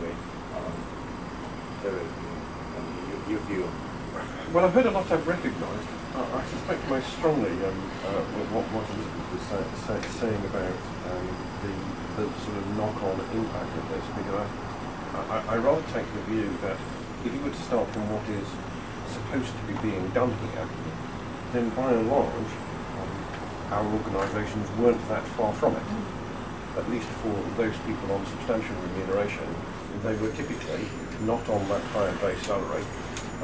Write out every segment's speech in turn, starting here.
actually um, you feel Well, I've heard a lot I've recognised. I, I suspect most strongly um, uh, what, what Elizabeth was say, say, saying about um, the, the sort of knock-on impact of this, because I, I, I rather take the view that if you were to start from what is supposed to be being done here, then by and large, um, our organisations weren't that far from it. At least for those people on substantial remuneration, they were typically not on that higher base salary,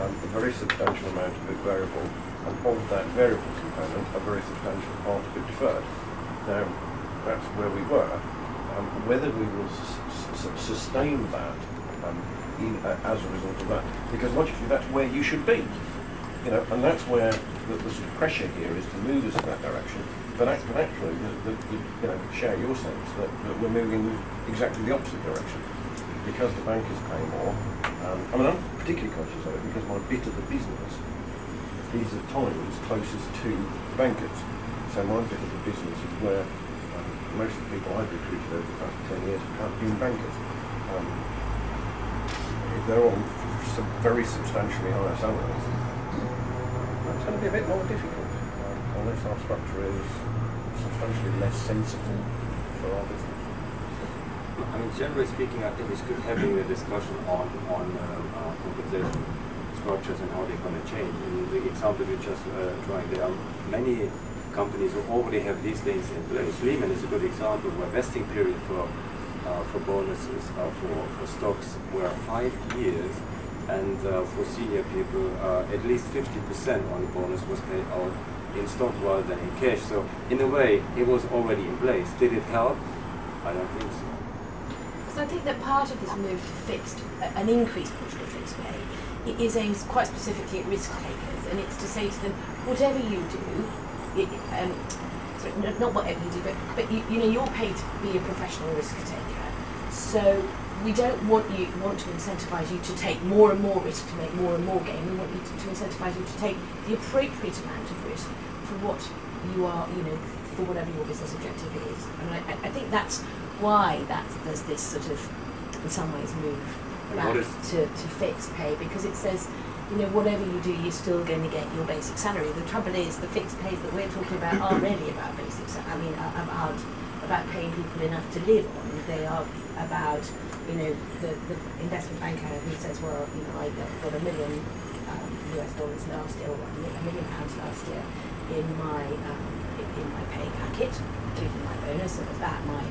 um, a very substantial amount of it variable, and of that variable component, a very substantial part of it deferred. Now, that's where we were. Um, whether we will sustain that um, in, uh, as a result of that, because logically that's where you should be. You know, and that's where the, the sort of pressure here is to move us in that direction. But, actually, the, the, you know, share your sense that, that we're moving exactly the opposite direction because the bankers pay more. Um, I mean, I'm particularly conscious of it because my bit of the business is at times closest to the bankers. So my bit of the business is where um, most of the people I've recruited over the past 10 years have been bankers. Um, they're on very substantially higher salaries, That's going to be a bit more difficult um, unless our structure is substantially less sensible for our business. I mean, generally speaking, I think it's good having a discussion on on um, uh, compensation structures and how they're going to change. In the example you just uh, drawing, there are many companies who already have these things in place. Lehman is a good example where vesting period for uh, for bonuses uh, for for stocks were five years, and uh, for senior people, uh, at least 50% on the bonus was paid out in stock rather than in cash. So in a way, it was already in place. Did it help? I don't think so. So I think that part of this move to fixed, an increased portion of fixed pay, i- is aimed quite specifically at risk takers, and it's to say to them, whatever you do, it, um, sorry, no, not whatever you do, but, but you, you know, you're paid to be a professional risk taker. So we don't want you want to incentivize you to take more and more risk to make more and more gain. We want you to, to incentivize you to take the appropriate amount of risk for what you are, you know, for whatever your business objective is. And I- I think that's why that's, there's this sort of, in some ways, move back to, to fixed pay because it says, you know, whatever you do, you're still going to get your basic salary. The trouble is, the fixed pays that we're talking about aren't really about basic. I mean, are about about paying people enough to live on. They are about, you know, the, the investment banker who says, well, you know, I got, a million um, US dollars last year, or a mi- a million pounds last year in my um, in in my pay packet, including my bonus, and of that my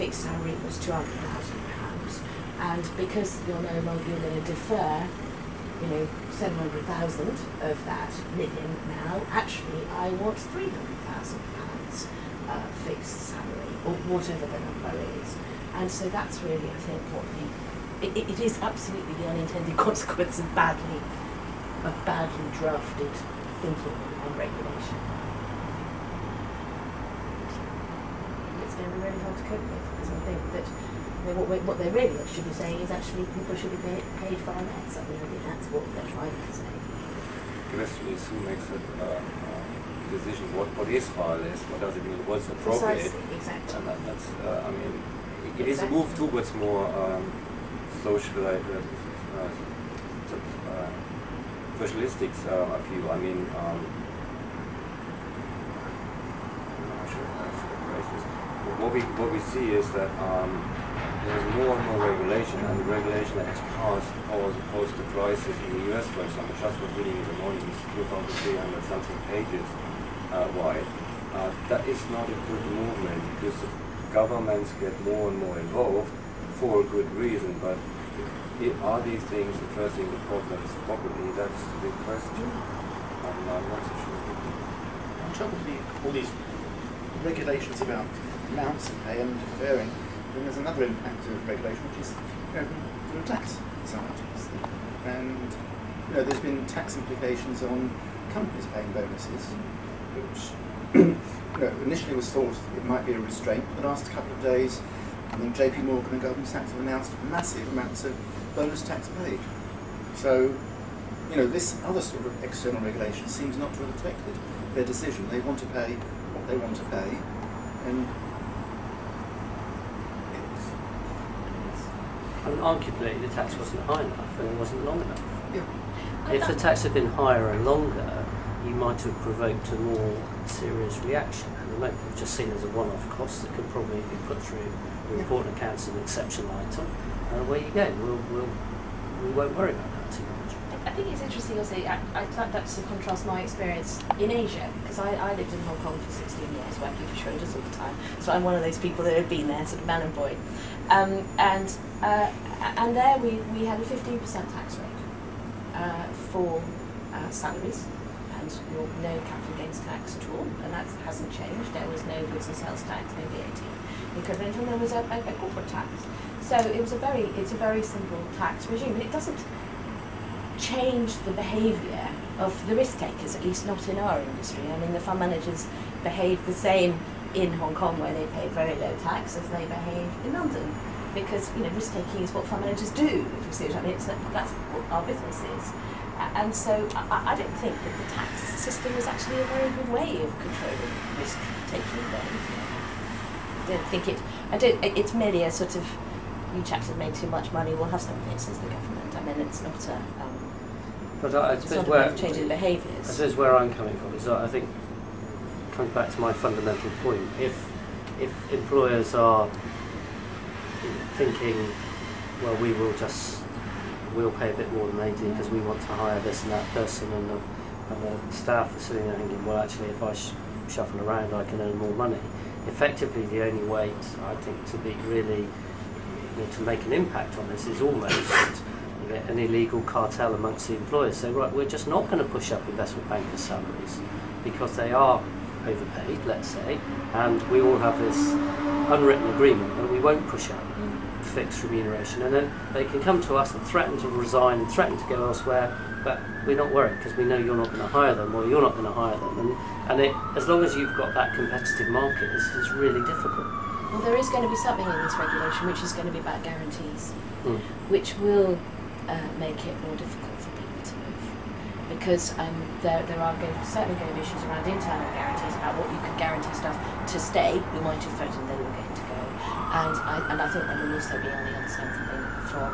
fixed salary was two hundred thousand pounds. And because you're no longer you're going to defer, you know, seven hundred thousand of that million now, actually I want three hundred thousand pounds uh, fixed salary or whatever the number is. And so that's really, I think, what the it, it, is absolutely the unintended consequence of badly of badly drafted thinking and regulation. It's going to be really hard to cope with because I think that know, what, what they really should be saying is actually people should be paid, paid far less. I mean, I think that's what they're trying to say. question is who makes a uh, uh, decision what, what is far less, what does it mean, what's appropriate. Precisely, exactly. And that, that's, uh, I mean, it is a Exactly. move towards more um, social, uh, uh, sort of, uh, socialistic, uh, I feel. I mean, um, how should I how should I phrase this? What we, what we see is that um, there's more and more regulation, and the regulation that has passed as opposed to prices in the US, for example, just was reading in the morning, is 2,300 something pages uh, wide. Uh, that is not a good movement because governments get more and more involved for a good reason, but i- are these things addressing the problems properly? That's the big question. I'm, I'm not so sure. Top of the, all these regulations about amounts of pay and deferring, then there's another impact of regulation, which is you tax side. And you know, there's been tax implications on companies paying bonuses, which you know, initially was thought it might be a restraint. The last couple of days, I think JP Morgan and Goldman Sachs have announced massive amounts of bonus tax paid. So, you know, this other sort of external regulation seems not to have affected their decision. They want to pay what they want to pay, and it's, And arguably, the tax wasn't high enough and it wasn't long enough. I If the tax had been higher and longer, you might have provoked a more serious reaction. And the moment, we've just seen as a one-off cost that could probably be put through the report and accounts as an exceptional item. Uh, and away you go. We'll, we'll, we won't worry about that too much. I think it's interesting also, I, I like that to contrast my experience in Asia, because I, I lived in Hong Kong for 16 years, working for Schroders all the time, so I'm one of those people that have been there, sort of man and boy. Um, and, uh, and there we, we had a 15% tax rate uh, for uh, salaries, and no capital gains tax at all, and that hasn't changed. There was no goods and sales tax, no VAT equivalent, and there was a, a, a corporate tax. So it was a very, it's a very simple tax regime, but it doesn't change the behaviour of the risk takers, at least not in our industry. I mean, the fund managers behave the same in Hong Kong, where they pay very low tax, as they behave in London, because you know risk taking is what fund managers do. If you see what I mean, it's, that's what our business is. And so I, I- don't think that the tax system is actually a very good way of controlling risk taking behaviour. I don't think it. I don't. It's merely a sort of you chaps have made too much money. We'll have some says the government. I mean, it's not a. Um, But I, I it's suppose where changing I behaviours. suppose where I'm coming from is I think back to my fundamental point. If if employers are thinking, well, we will just we'll pay a bit more than they do because we want to hire this and that person, and the, and the staff are sitting there thinking, well, actually, if I sh- shuffle around, I can earn more money. Effectively, the only way I think to be really you know, to make an impact on this is almost an illegal cartel amongst the employers. So right, we're just not going to push up investment bankers' salaries because they are overpaid, let's say, and we all have this unwritten agreement that we won't push up fixed remuneration, and then they can come to us and threaten to resign and threaten to go elsewhere. But we're not worried because we know you're not going to hire them, or you're not going to hire them, and and it, as long as you've got that competitive market, this is really difficult. Well, there is going to be something in this regulation which is going to be about guarantees, Mm. which will uh, make it more difficult for people to move. Because um, there, there are going, certainly going to be issues around internal guarantees about what you can guarantee stuff to stay. We might have threatened they were going to go. And I, and I think there will also be on the other side something from,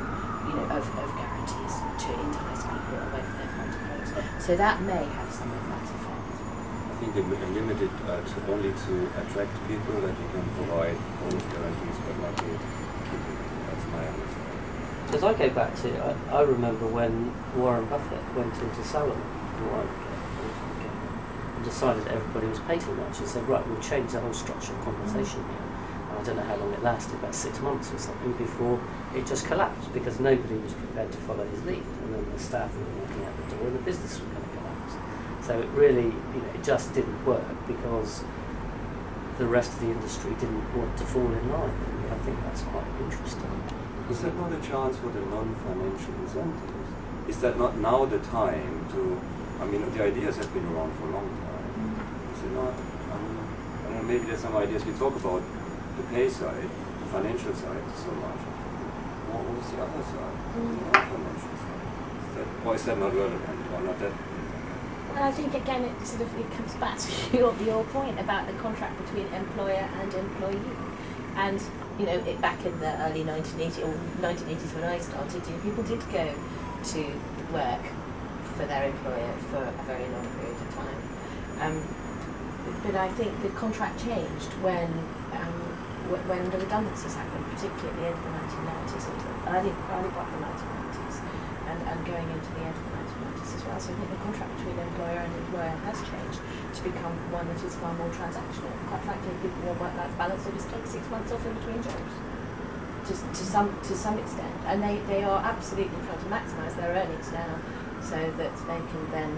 you know, of, of guarantees to entice people away from their current employers. So that may have some of that effect. I think they are limited uh, to only to attract people that you can provide bonus guarantees, but not to keep them. That's my understanding. Because I go back to, I, I remember when Warren Buffett went into Salomon and decided everybody was too much and said, right, we'll change the whole structure of compensation here. And I don't know how long it lasted, about six months or something before it just collapsed because nobody was prepared to follow his lead. And then the staff were walking out the door and the business was going to collapse. So it really, you know, it just didn't work because the rest of the industry didn't want to fall in line. I think that's quite interesting. Is that not a chance for the non-financial incentives? Is that not now the time to? I mean, the ideas have been around for a long time. Mm. Is it not? I mean, I don't know, maybe there's some ideas we talk about the pay side, the financial side so much. What was the other side? The mm. non-financial side. Is that, or is that not relevant or not that? Well, I think again it sort of it comes back to your, your point about the contract between employer and employee, and you know it, back in the early 1980s or 1980s when I started, you know, people did go to work for their employer for a very long period of time. Um, but I think the contract changed when um, wh- when the redundancies happened, particularly at the end of the 1990s or the early early part of the 1990s, and, and going into the end of the 1990s as well. So I think the contract between employer and employer has changed become one that is far more transactional. Quite frankly, people want work-life balance, they just take six months off in between jobs. To, to some to some extent, and they, they are absolutely trying to maximise their earnings now, so that they can then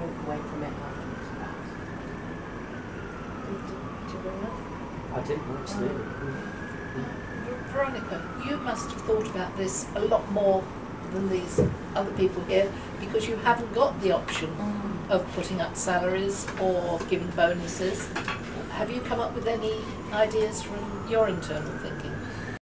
walk away from it afterwards. Perhaps. Do you- do you agree with that? I did absolutely. Um, Veronica, you must have thought about this a lot more than these other people here because you haven't got the option mm. of putting up salaries or giving bonuses. Have you come up with any ideas from your internal thinking?